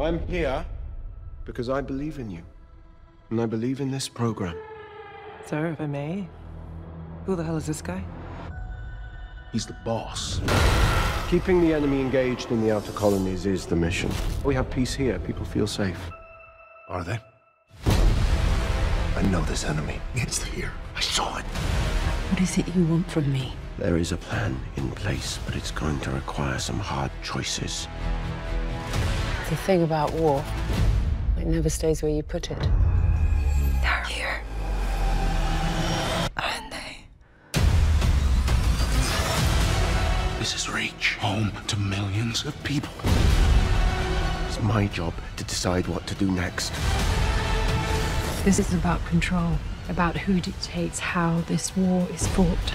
I'm here because I believe in you. And I believe in this program. Sir, if I may, who the hell is this guy? He's the boss. Keeping the enemy engaged in the outer colonies is the mission. We have peace here. People feel safe. Are they? I know this enemy. It's here. I saw it. What is it you want from me? There is a plan in place, but it's going to require some hard choices. The thing about war, it never stays where you put it. They're here. Aren't they? This is Reach, home to millions of people. It's my job to decide what to do next. This is about control, about who dictates how this war is fought.